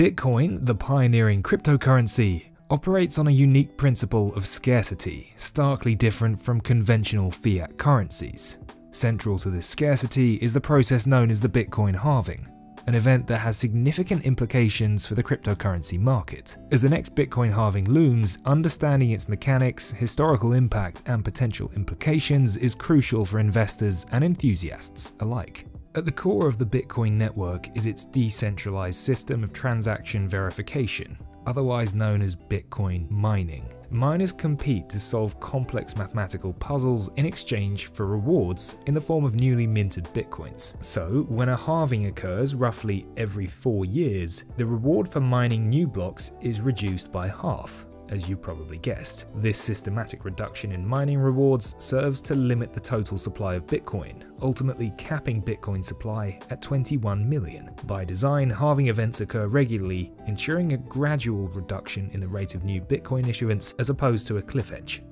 Bitcoin, the pioneering cryptocurrency, operates on a unique principle of scarcity, starkly different from conventional fiat currencies. Central to this scarcity is the process known as the Bitcoin halving, an event that has significant implications for the cryptocurrency market. As the next Bitcoin halving looms, understanding its mechanics, historical impact, and potential implications is crucial for investors and enthusiasts alike. At the core of the Bitcoin network is its decentralized system of transaction verification, otherwise known as Bitcoin mining. Miners compete to solve complex mathematical puzzles in exchange for rewards in the form of newly minted bitcoins. So, when a halving occurs roughly every four years, the reward for mining new blocks is reduced by half as you probably guessed. This systematic reduction in mining rewards serves to limit the total supply of Bitcoin, ultimately capping Bitcoin supply at 21 million. By design, halving events occur regularly, ensuring a gradual reduction in the rate of new Bitcoin issuance as opposed to a cliff edge.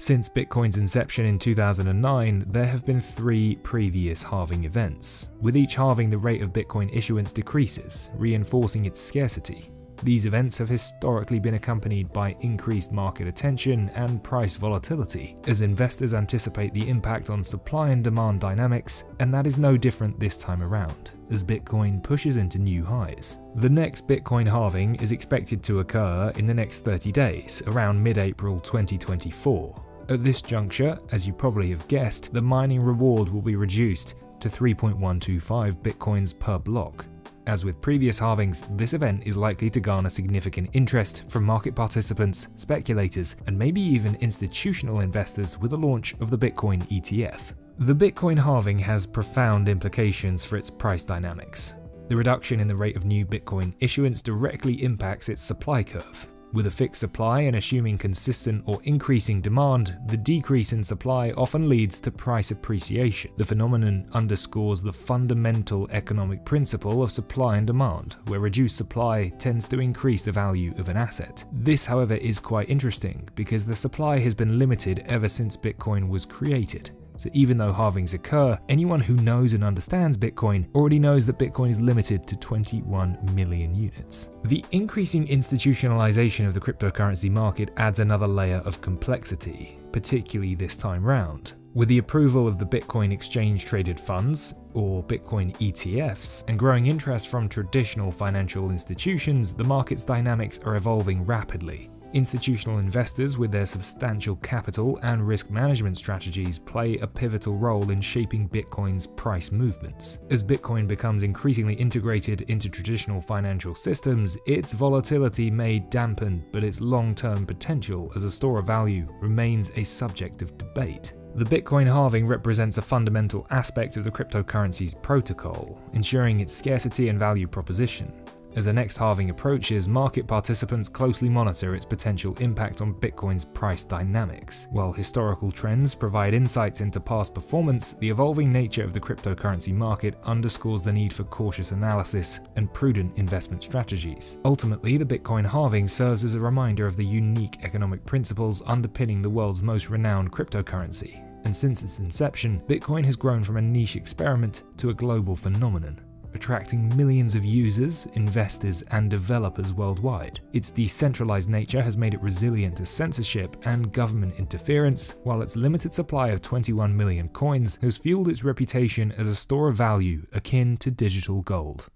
Since Bitcoin's inception in 2009, there have been three previous halving events. With each halving, the rate of Bitcoin issuance decreases, reinforcing its scarcity. These events have historically been accompanied by increased market attention and price volatility, as investors anticipate the impact on supply and demand dynamics, and that is no different this time around, as Bitcoin pushes into new highs. The next Bitcoin halving is expected to occur in the next 30 days, around mid-April 2024. At this juncture, as you probably have guessed, the mining reward will be reduced to 3.125 bitcoins per block, as with previous halvings, this event is likely to garner significant interest from market participants, speculators, and maybe even institutional investors with the launch of the Bitcoin ETF. The Bitcoin halving has profound implications for its price dynamics. The reduction in the rate of new Bitcoin issuance directly impacts its supply curve, with a fixed supply and assuming consistent or increasing demand, the decrease in supply often leads to price appreciation. The phenomenon underscores the fundamental economic principle of supply and demand, where reduced supply tends to increase the value of an asset. This, however, is quite interesting because the supply has been limited ever since Bitcoin was created. So even though halvings occur, anyone who knows and understands Bitcoin already knows that Bitcoin is limited to 21 million units. The increasing institutionalization of the cryptocurrency market adds another layer of complexity, particularly this time round. With the approval of the Bitcoin exchange traded funds, or Bitcoin ETFs, and growing interest from traditional financial institutions, the market's dynamics are evolving rapidly. Institutional investors with their substantial capital and risk management strategies play a pivotal role in shaping Bitcoin's price movements. As Bitcoin becomes increasingly integrated into traditional financial systems, its volatility may dampen, but its long-term potential as a store of value remains a subject of debate. The Bitcoin halving represents a fundamental aspect of the cryptocurrency's protocol, ensuring its scarcity and value proposition. As the next halving approaches, market participants closely monitor its potential impact on Bitcoin's price dynamics. While historical trends provide insights into past performance, the evolving nature of the cryptocurrency market underscores the need for cautious analysis and prudent investment strategies. Ultimately, the Bitcoin halving serves as a reminder of the unique economic principles underpinning the world's most renowned cryptocurrency. And since its inception, Bitcoin has grown from a niche experiment to a global phenomenon attracting millions of users, investors, and developers worldwide. Its decentralized nature has made it resilient to censorship and government interference, while its limited supply of 21 million coins has fueled its reputation as a store of value akin to digital gold.